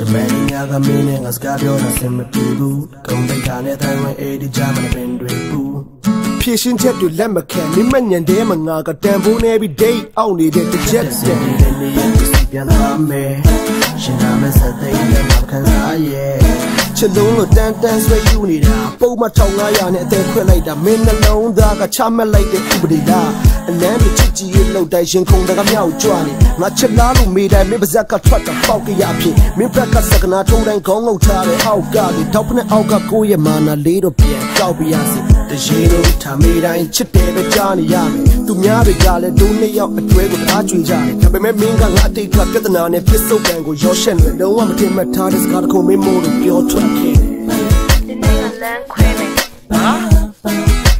ရာကမင်းနဲ့ငါစကားပြောတာစင်မတူဘူးကုံပိတ်ခါနဲ့တိုင်းဝင်အေးဒီကြမှာပင်တွေဘူးဖြည့်ရှင်းချက်တွေလက်မခံမိမညံတဲမှာငါကတန်ဖိုးနေပြီး date အောက်နေတဲ့တစ်ချက်တည်းနေနေရပြန်လာမယ်ရှင်နာမဆက်သိတဲ့မှာခံစားရဲ့ချစ်လုံးလို့တန်တန်ဆွဲယူနေတာပုံမ1500နဲ့အသေးခွက်လိုက်တာမင်းနှလုံးသားကချမှတ်လိုက်တဲ့ဥပဒေလား အလန်းတွေချစ်ကြည်ရဲ့လောက်တိုင်းရှင်ခုံတကမြောက်ကြွနေငါချစ်လားလို့မေးတိုင်းမင်းပါဇက်ကထွက်တာပေါက်ကရဖြစ်မင်းဘက်ကစကနာထုံးတိုင်းခေါင်းငုတ်ထားတဲ့အောက်ကလေတောက်ဖနဲ့အောက်ကကိုယ့်ရဲ့မာနာလေးတော့ပြန်ကြောက်ပြရစီတရေတို့ထားမေးတိုင်းချစ်တယ်ပဲကြားနေရမယ်သူများတွေကလည်းဒုနှစ်ယောက်အတွဲကိုအားကြွေကြတယ်ဒါပေမဲ့မင်းကငါအတိတ်ကပြဿနာနဲ့ပြစ်စုံပံကိုရောရှက်နေလုံးဝမတင်မှတ်ထားတဲ့စကားတစ်ခုမင်းမို့လို့ပြောထွက်ခဲ့တယ်ဒီနေ့ကလမ်းခွဲမယ်ဟာ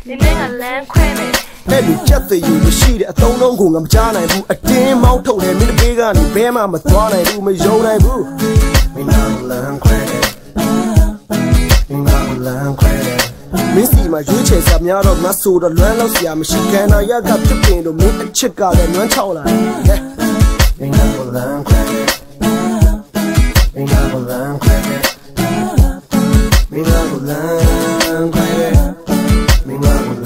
ဒီနေ့ကလမ်းခွဲမယ် အဲ့ဒီချက်သေးယူမရှိတဲ့အသုံးလုံးကိုငါမကြားနိုင်ဘူးအတင်းမောင်းထုတ်တယ်မင်းတပေးကနေဘဲမှမသွားနိုင်ဘူးမယုံနိုင်ဘူးမင်းနာလန်ခွဲတယ်မင်းနာလန်ခွဲတယ်မင်းစီမှာရွေးချယ်စရာများတော့ငါဆိုတော့လွမ်းလောက်စရာမရှိကန်နာရကဖြစ်ပင်လို့မင်းအချစ်ကလည်းနွမ်းချောက်လာတယ်မင်းနာလန်ခွဲတယ်မင်းနာလန်ခွဲတယ်မင်းနာလန်ခွဲ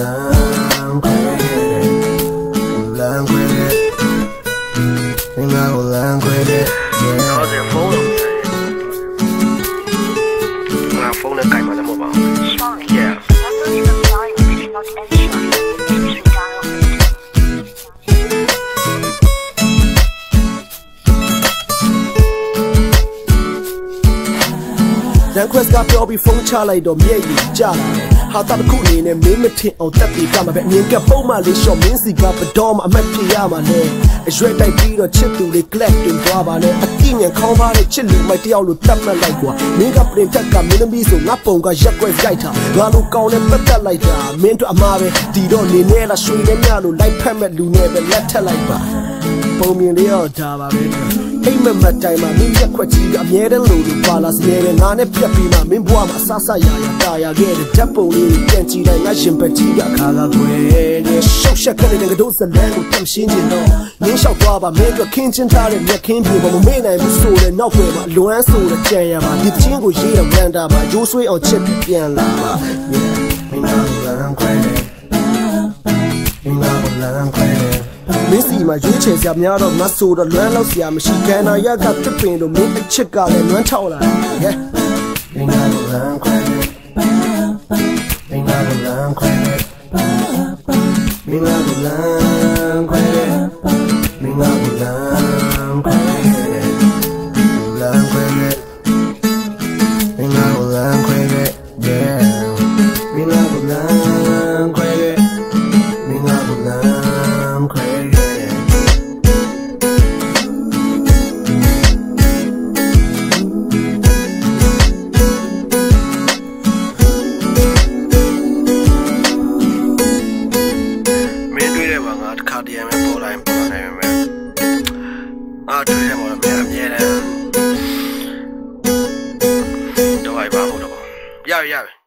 တ တယ်တော့စ ရန်ခွက်စကပြောပြီးဖုန်းချလိုက်တော့မျက်ရည်ကျလာတယ်ဟာတာတစ်ခုအနေနဲ့မင်းမထင်အောင်တက်ပြီးကမှာပဲအမြင်ကပုံမှလေးရှော့မင်းစီကဘတော်မှအမတ်ဖြစ်ရမှာလေအရွယ်တိုက်ပြီးတော့ချစ်သူလေး clap တင်သွားပါလေအတိညာခေါင်းပါတဲ့ချစ်လူမိုက်တယောက်လိုတတ်မှတ်လိုက်ကွာမင်းကပြင်တက်ကမင်းသမီးဆိုငါပုံကရက်ွက်ကြိုက်တာငါလိုကောင်းနဲ့ပတ်သက်လိုက်တာမင်းတို့အမှားပဲဒီတော့နေနေလားရွှေနဲ့မြလို့လိုက်ဖက်မဲ့လူနဲ့ပဲလက်ထက်လိုက်ပါပုံမြင်လေးတော့ဒါပါပဲ အိမ်မက်မက်တိုင်းမှာမင်းရက်ခွက်ကြီးကအမြဲတမ်းလို့လို့ပါလာစမြဲတယ်ငါနဲ့ပြက်ပြီးမှမင်းဘွားမှာအဆဆရရတာရခဲ့တဲ့ဓာတ်ပုံလေးကိုပြန်ကြည့်တိုင်းငါရှင်ပတ်ကြီးကခါကခွဲတဲ့ရှောက်ရှက်ခက်တဲ့ကတို့စလန်ကိုတမ်ရှင်းချင်တော့မင်းလျှောက်သွားပါမင်းကခင်းချင်းထားတဲ့မြက်ခင်းပြေပေါ်မမေ့နိုင်ဘူးဆိုတဲ့နောက်ွယ်မှာလွမ်းဆိုတဲ့ကြံရပါဒီချင်းကိုရေးရဝန္တာပါရိုးဆွေးအောင်ချက်ပြီးပြန်လာပါမင်းနာလန်ခွဲတယ်မင်းနာလန်ခွဲတယ် မင်းစီမှာရွေးချယ်စရာများတော့ငါဆိုတော့လွမ်းလောက်စရာမရှိကန်နာရကဖြစ်ပင်လို့မင်းအချစ်ကလည်းလွမ်းချောက်လာတယ်မင်းနာလန်ခွဲ တွေ့တယ်မှာမင်းအမြဲတမ်းတော့အိုက်ပါဟုတ်တော့ရရရ